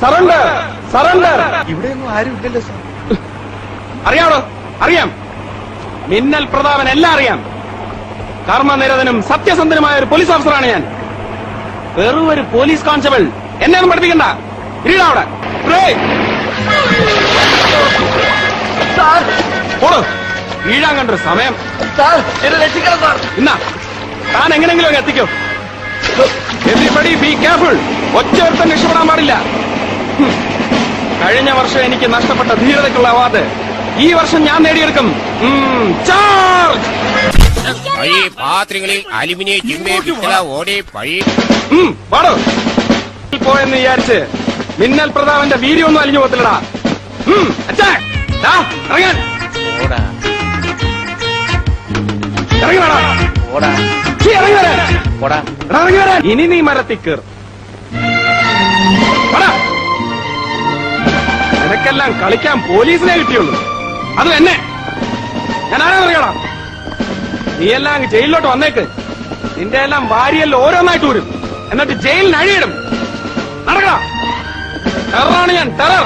surrender surrender ഇവിടെയൊന്നും ആരും ഇല്ലല്ലോ സാർ അറിയാമോ അറിയാം. മിന്നൽ പ്രതാപൻ എല്ലാം അറിയാം. കർമ്മനിരതനും സത്യസന്ധനുമായ ഒരു പോലീസ് ഓഫീസറാണ് ഞാൻ. വെറും ഒരു പോലീസ് കോൺസ്റ്റബിൾ എന്നെ ഒന്നും പഠിപ്പിക്കണ്ട. ഇരിടാ അവിടെ. വീഴാൻ കണ്ടൊരു സമയം. ഇന്നാ. താൻ എങ്ങനെങ്കിലും എത്തിക്കോ. എവരിബഡി ബി കെയർഫുൾ ഒറ്റ ഒരുത്തം രക്ഷപ്പെടാൻ പാടില്ല. കഴിഞ്ഞ വർഷം എനിക്ക് നഷ്ടപ്പെട്ട ധീരതയ്ക്കുള്ള അവാർഡ്. ഈ വർഷം ഞാൻ നേടിയെടുക്കും. ഉം, ചാർജ്! പഴയ പാത്രങ്ങളിൽ അലുമിനിയം ചിമ്മേ പിത്തള ഓടെ പഴയ ഉം, പാടോ പോയെന്ന് വിചാരിച്ച് മിന്നൽ പ്രതാപന്റെ വീഡിയോ ഒന്നും അലിഞ്ഞു പോകത്തില്ലടാ. ഇറങ്ങാൻ. ഇറങ്ങി വരാൻ. ഇനി നീ മരത്തിൽ കയറും. നിനക്കെല്ലാം കളിക്കാൻ പോലീസിനെ കിട്ടിയുള്ളൂ. അത് എന്നെ. ഞാൻ ആരാ അറിയണം? നീയെല്ലാം അങ്ങ് ജയിലിലോട്ട് വന്നേക്ക്. നിന്റെ എല്ലാം ഭാര്യയല്ല ഓരോന്നായിട്ട് വരും എന്നിട്ട് ജയിലിന് അഴിയിടും നടക്കടാ. ടെററാണ് ഞാൻ. ടെറർ.